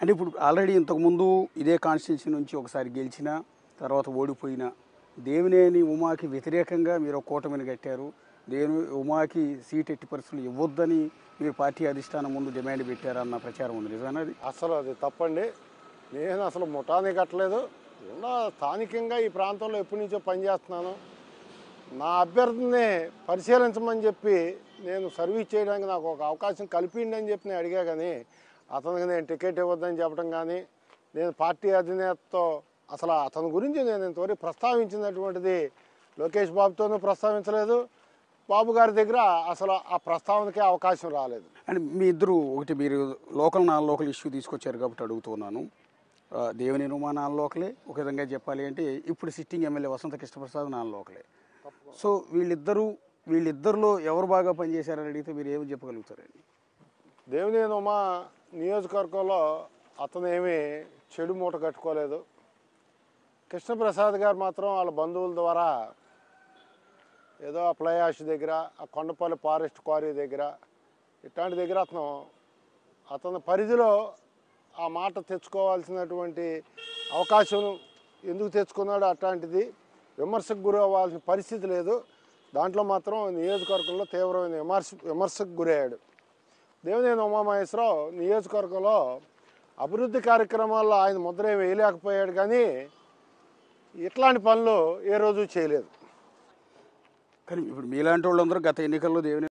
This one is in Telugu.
అంటే ఇప్పుడు ఆల్రెడీ ఇంతకుముందు ఇదే కాన్స్టిట్యూన్సీ నుంచి ఒకసారి గెలిచిన తర్వాత ఓడిపోయిన దేవినేని ఉమాకి వ్యతిరేకంగా మీరు కూటమిని కట్టారు. దేని ఉమాకి సీట్ ఎట్టి పరిస్థితులు ఇవ్వద్దని మీరు పార్టీ అధిష్టానం ముందు డిమాండ్ పెట్టారన్న ప్రచారం ఉంది. నిజమేనా అది? అసలు అది తప్పండి. నేను అసలు ముఠాని కట్టలేదు. ఉన్న స్థానికంగా ఈ ప్రాంతంలో ఎప్పటి నుంచో పనిచేస్తున్నాను. నా అభ్యర్థిని పరిశీలించమని చెప్పి నేను సర్వీస్ చేయడానికి నాకు ఒక అవకాశం కల్పిండి అని చెప్పి నేను అడిగా కానీ అతనికి నేను టికెట్ ఇవ్వద్దని చెప్పడం కానీ నేను పార్టీ అధినేతతో అసలు అతని గురించి నేను ఇంతవరకు ప్రస్తావించినటువంటిది లోకేష్ బాబుతోనూ ప్రస్తావించలేదు. బాబు గారి దగ్గర అసలు ఆ ప్రస్తావనకే అవకాశం రాలేదు. అండ్ మీ ఇద్దరు ఒకటి మీరు లోకల్ నాన్ లోకల్ ఇష్యూ తీసుకొచ్చారు కాబట్టి అడుగుతున్నాను. దేవిని నాన్ లోకలే ఒక విధంగా చెప్పాలి అంటే ఇప్పుడు sitting MLA Vasantha Krishnaprasad non లోకలే. సో వీళ్ళిద్దరూ వీళ్ళిద్దరిలో ఎవరు బాగా పనిచేశారని అడిగితే మీరు ఏమి చెప్పగలుగుతారండి? దేవినేని ఉమా నియోజకవర్గంలో అతను ఏమీ చెడు మూట కట్టుకోలేదు. కృష్ణప్రసాద్ గారు మాత్రం వాళ్ళ బంధువుల ద్వారా ఏదో ఆ ప్లయాష్ దగ్గర ఆ కొండపల్లి ఫారెస్ట్ క్వారీ దగ్గర ఇట్లాంటి దగ్గర అతను అతని పరిధిలో ఆ మాట తెచ్చుకోవాల్సినటువంటి అవకాశం ఎందుకు తెచ్చుకున్నాడో అట్లాంటిది విమర్శకు గురి అవ్వాల్సిన పరిస్థితి లేదు. దాంట్లో మాత్రం నియోజకవర్గంలో తీవ్రమైన విమర్శ విమర్శకు గురయ్యాడు. దేవినేని ఉమామహేశ్వరరావు నియోజకవర్గంలో అభివృద్ధి కార్యక్రమాల్లో ఆయన ముద్ర ఏమి వేయలేకపోయాడు కానీ ఇట్లాంటి పనులు ఏ రోజు చేయలేదు. కానీ ఇప్పుడు మీలాంటి వాళ్ళందరూ గత ఎన్నికల్లో దేవుని